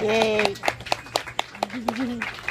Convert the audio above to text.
Yay.